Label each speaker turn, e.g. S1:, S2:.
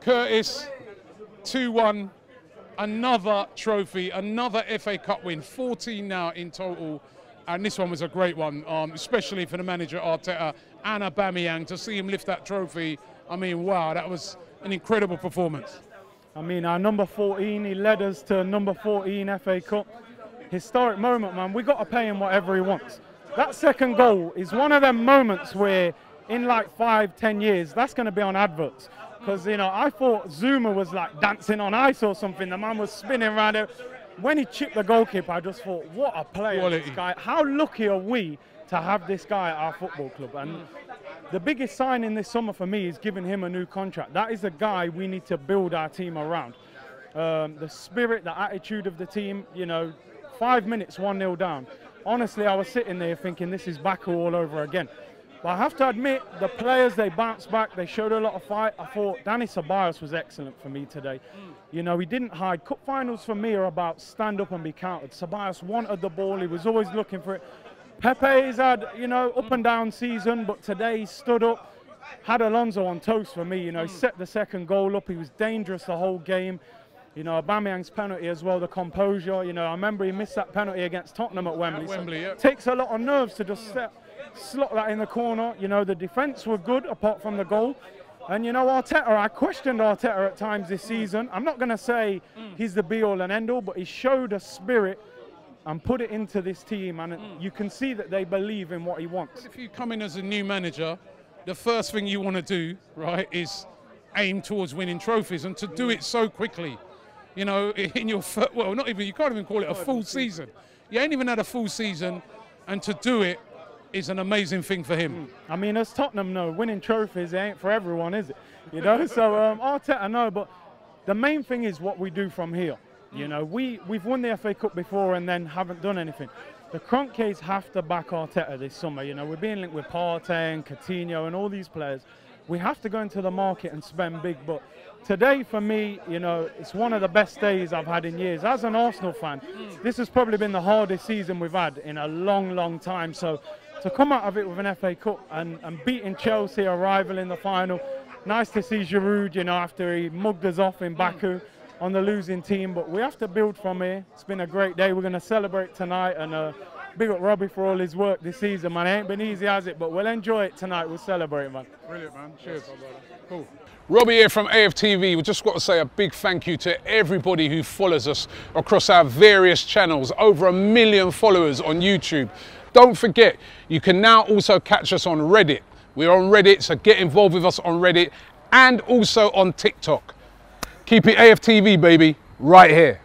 S1: Curtis, 2-1, another trophy, another FA Cup win, 14 now in total. And this one was a great one, um, especially for the manager Arteta and Aubameyang to see him lift that trophy. I mean, wow, that was an incredible performance.
S2: I mean, our number 14, he led us to number 14 FA Cup. Historic moment, man. We got to pay him whatever he wants. That second goal is one of them moments where, in like five, ten years, that's going to be on adverts. Because, you know, I thought Zouma was like dancing on ice or something. The man was spinning around it. When he chipped the goalkeeper, I just thought, what a player
S1: Quality.
S2: this guy. How lucky are we to have this guy at our football club? And the biggest sign in this summer for me is giving him a new contract. That is a guy we need to build our team around. Um, the spirit, the attitude of the team, you know, five minutes, 1 0 down. Honestly, I was sitting there thinking this is Baku all over again. But I have to admit, the players, they bounced back, they showed a lot of fight. I thought Dani Ceballos was excellent for me today. Mm. You know, he didn't hide. Cup finals for me are about stand up and be counted. Ceballos wanted the ball, he was always looking for it. Pepe's had, you know, up and down season, but today he stood up, had Alonso on toast for me. You know, he mm. set the second goal up, he was dangerous the whole game. You know, Aubameyang's penalty as well, the composure. You know, I remember he missed that penalty against Tottenham at Wembley. So
S1: Wembley, yeah.
S2: Takes a lot of nerves to just set, slot that in the corner. You know, the defence were good apart from the goal. And you know, Arteta, I questioned Arteta at times this season. I'm not going to say he's the be all and end all, but he showed a spirit and put it into this team. And mm. you can see that they believe in what he wants.
S1: If you come in as a new manager, the first thing you want to do, right, is aim towards winning trophies and to do it so quickly. You know, in your fir- well, not even you can't even call it a full season. You ain't even had a full season, and to do it is an amazing thing for him.
S2: I mean, as Tottenham know, winning trophies ain't for everyone, is it? You know, so um, Arteta know, but the main thing is what we do from here. You know, we we've won the FA Cup before and then haven't done anything. The Kroenkes have to back Arteta this summer. You know, we're being linked with Partey and Coutinho and all these players. We have to go into the market and spend big. But today, for me, you know, it's one of the best days I've had in years. As an Arsenal fan, this has probably been the hardest season we've had in a long, long time. So to come out of it with an FA Cup and, and beating Chelsea, a rival in the final, nice to see Giroud, you know, after he mugged us off in Baku on the losing team. But we have to build from here. It's been a great day. We're going to celebrate tonight and uh, big up Robbie for all his work this season, man. It ain't been easy, has it? But we'll enjoy it tonight. We'll celebrate, man.
S1: Brilliant, man. Cheers. Cool. Robbie here from AFTV. We just got to say a big thank you to everybody who follows us across our various channels. Over a million followers on YouTube. Don't forget, you can now also catch us on Reddit. We're on Reddit, so get involved with us on Reddit and also on TikTok. Keep it AFTV, baby, right here.